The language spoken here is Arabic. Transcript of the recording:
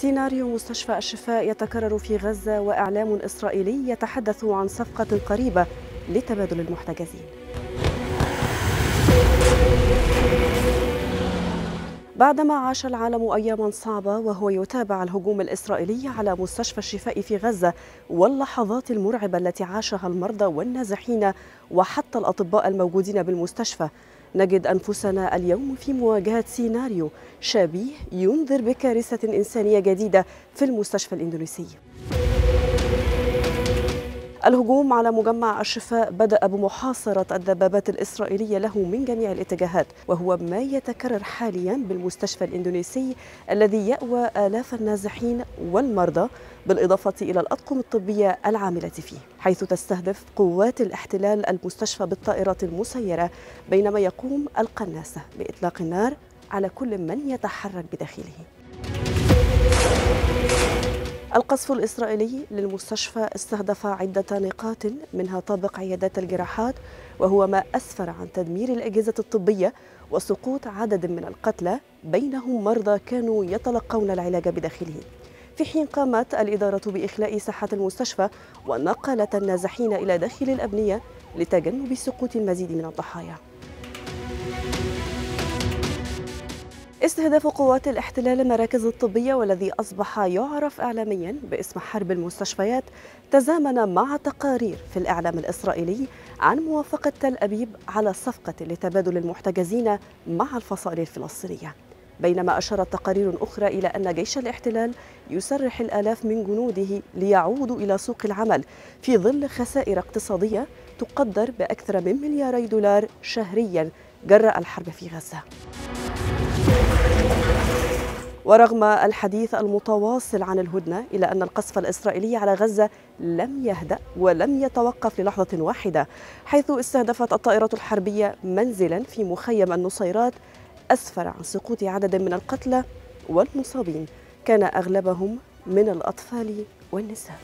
سيناريو مستشفى الشفاء يتكرر في غزة وإعلام إسرائيلي يتحدث عن صفقة قريبة لتبادل المحتجزين. بعدما عاش العالم أياما صعبة وهو يتابع الهجوم الإسرائيلي على مستشفى الشفاء في غزة واللحظات المرعبة التي عاشها المرضى والنازحين وحتى الأطباء الموجودين بالمستشفى نجد أنفسنا اليوم في مواجهة سيناريو شبيه ينذر بكارثة إنسانية جديدة في المستشفى الإندونيسي. الهجوم على مجمع الشفاء بدأ بمحاصرة الدبابات الإسرائيلية له من جميع الاتجاهات وهو ما يتكرر حاليا بالمستشفى الإندونيسي الذي يأوى آلاف النازحين والمرضى بالإضافة إلى الأطقم الطبية العاملة فيه حيث تستهدف قوات الاحتلال المستشفى بالطائرات المسيرة بينما يقوم القناصة بإطلاق النار على كل من يتحرك بداخله. القصف الإسرائيلي للمستشفى استهدف عدة نقاط منها طابق عيادات الجراحات وهو ما أسفر عن تدمير الأجهزة الطبية وسقوط عدد من القتلى بينهم مرضى كانوا يتلقون العلاج بداخله. في حين قامت الإدارة بإخلاء ساحات المستشفى ونقلت النازحين إلى داخل الأبنية لتجنب سقوط المزيد من الضحايا. استهداف قوات الاحتلال المراكز الطبية والذي أصبح يعرف إعلاميا باسم حرب المستشفيات تزامن مع تقارير في الإعلام الإسرائيلي عن موافقة تل أبيب على صفقة لتبادل المحتجزين مع الفصائل الفلسطينية. بينما أشارت تقارير أخرى إلى أن جيش الاحتلال يسرح الآلاف من جنوده ليعودوا إلى سوق العمل في ظل خسائر اقتصادية تقدر بأكثر من ملياري دولار شهريا جراء الحرب في غزة. ورغم الحديث المتواصل عن الهدنة إلا أن القصف الإسرائيلي على غزة لم يهدأ ولم يتوقف للحظة واحدة حيث استهدفت الطائرة الحربية منزلا في مخيم النصيرات أسفر عن سقوط عدد من القتلى والمصابين. كان أغلبهم من الأطفال والنساء.